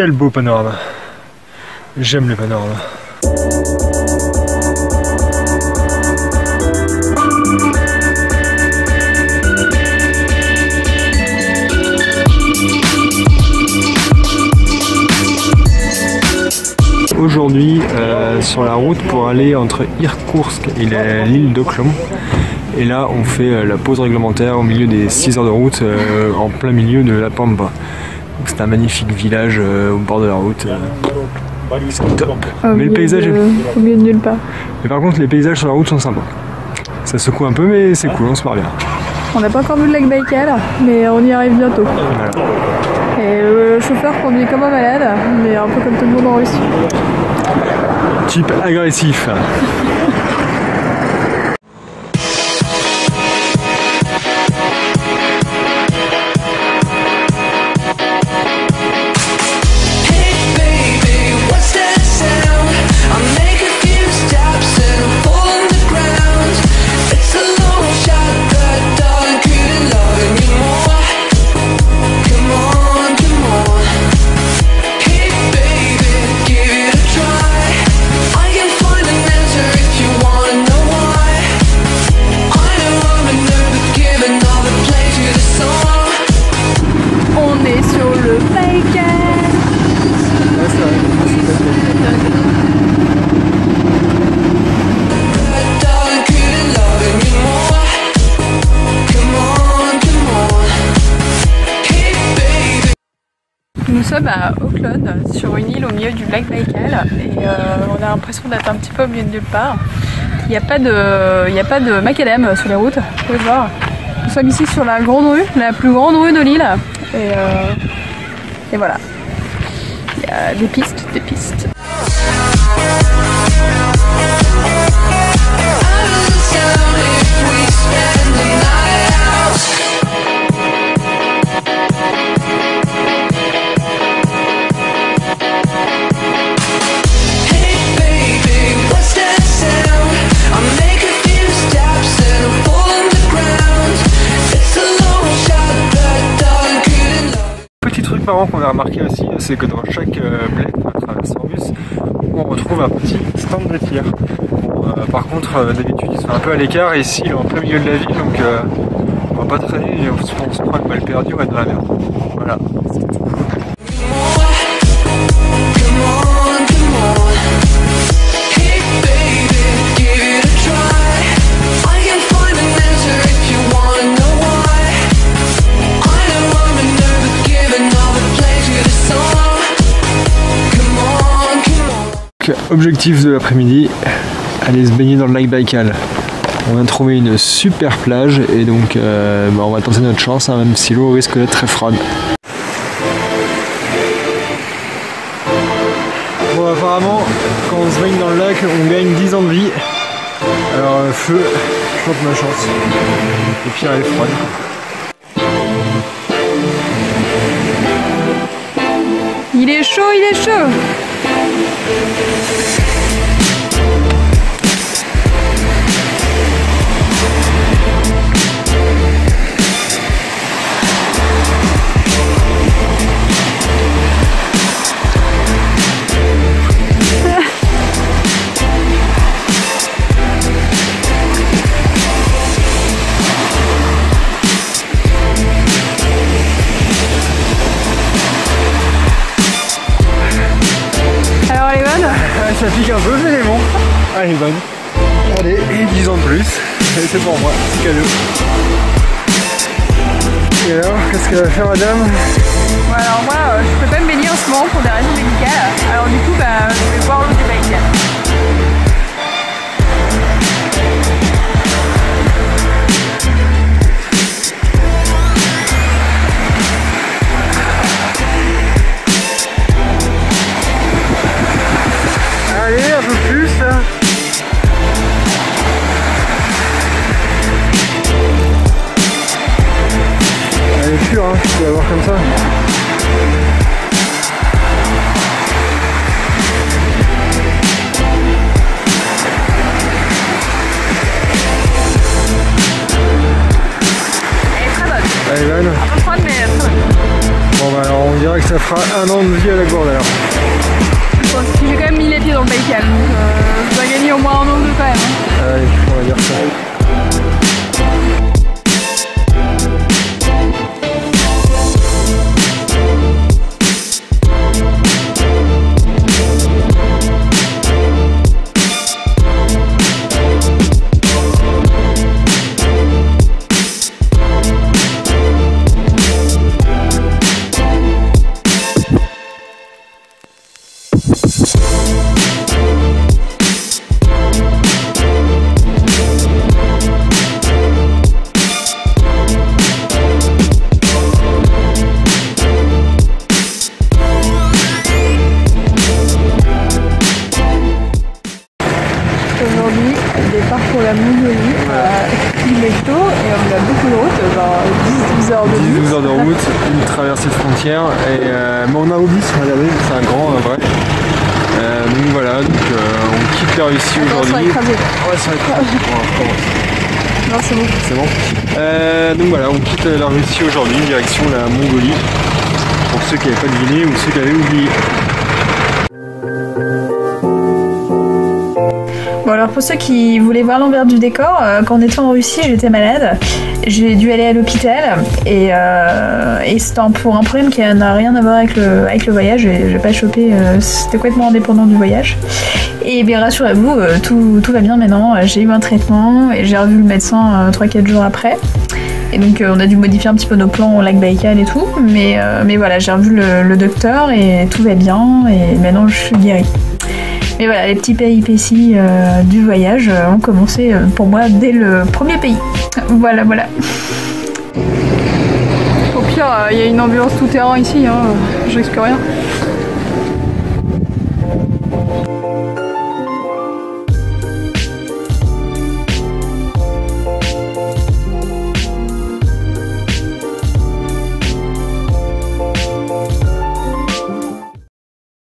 Quel beau panorama. J'aime les panoramas. Aujourd'hui, euh, sur la route pour aller entre Irkoutsk et l'île d'Oklom. Et là, on fait euh, la pause réglementaire au milieu des 6 heures de route, euh, en plein milieu de la Pampa. C'est un magnifique village au bord de la route. c'est top. mais le paysage est... Au milieu de nulle part. Mais par contre, les paysages sur la route sont sympas. Ça secoue un peu, mais c'est cool, on se marre bien. On n'a pas encore vu le lac Baïkal, mais on y arrive bientôt. Et le chauffeur conduit comme un malade, mais un peu comme tout le monde en Russie. Type agressif. Sommes à Auckland, sur une île au milieu du lac Baïkal, et euh, on a l'impression d'être un petit peu au milieu de nulle part. Il n'y a pas de, a pas de macadam sur les routes, vous pouvez voir. Nous sommes ici sur la grande rue, la plus grande rue de l'île, et, euh, et voilà. Il y a des pistes, des pistes. Qu'on a remarqué aussi, c'est que dans chaque euh, bled à travers en bus, on retrouve un petit stand de tir. Euh, par contre, euh, d'habitude, ils sont un peu à l'écart et ici, est en plein milieu de la ville, donc on va pas traîner et on se prend une balle perdue, on va être dans la merde. Objectif de l'après-midi, aller se baigner dans le lac Baïkal. On a trouvé une super plage et donc euh, bah, on va tenter notre chance, hein, même si l'eau risque d'être très froide. Bon apparemment quand on se baigne dans le lac on gagne 10 ans de vie. Alors euh, feu, je tente ma chance. Et puis elle est froide. Il est chaud, il est chaud Thank you. Ça pique un peu, mais bon. Allez, bonne. Allez, 10 ans de plus. C'est pour moi, c'est cadeau. Et alors, qu'est-ce qu'elle va faire, madame Alors, moi, euh, je peux pas me baigner en ce moment pour des raisons médicales. Alors, du coup, bah, je vais boire l'eau du bain. la voir comme ça. Elle est très bonne. Elle Bon bah alors on dirait que ça fera un an de vie à la gourde alors. Bon, J'ai quand même mis les pieds dans le Baycan, donc euh, gagner au moins un an de quand hein. même. Route, genre 10-12 heures de route. 10-12 heures de route, une traversée de frontière. Et, euh, mais on a Obis, regardez, c'est un grand vrai. Euh, donc voilà, donc, euh, on quitte la Russie aujourd'hui. Ouais, ça va écraser. Non, c'est bon. C'est bon. Euh, donc voilà, on quitte la Russie aujourd'hui, direction la Mongolie. Pour ceux qui n'avaient pas deviné ou ceux qui avaient oublié. Pour ceux qui voulaient voir l'envers du décor, euh, quand on était en Russie j'étais malade, j'ai dû aller à l'hôpital et, euh, c'était pour un problème qui n'a rien à voir avec le, avec le voyage, j'ai pas chopé, euh, c'était complètement indépendant du voyage. Et bien rassurez-vous, tout, tout, va bien maintenant, j'ai eu un traitement et j'ai revu le médecin 3-4 jours après. Et donc on a dû modifier un petit peu nos plans au lac Baïkal et tout, mais, mais voilà, j'ai revu le docteur et tout va bien et maintenant je suis guérie. Mais voilà, les petits péripéties euh, du voyage euh, ont commencé euh, pour moi dès le premier pays. Voilà, voilà. Au pire, il y a une ambulance tout terrain ici, hein, je risque rien.